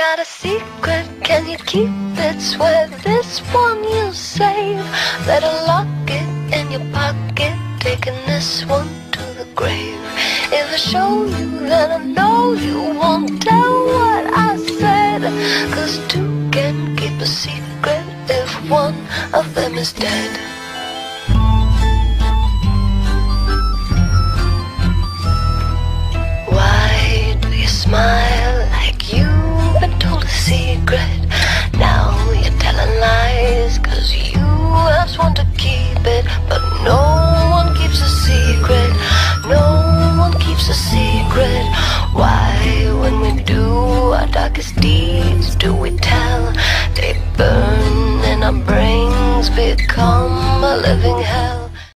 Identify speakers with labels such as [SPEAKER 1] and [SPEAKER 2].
[SPEAKER 1] got a secret, can you keep it? Swear this one you'll save. Better lock it in your pocket, taking this one to the grave. If I show you, then I know you won't tell what I said. Cause two can keep a secret if one of them is dead. Why, when we do our darkest deeds, do we tell? They burn and our brains become a living hell.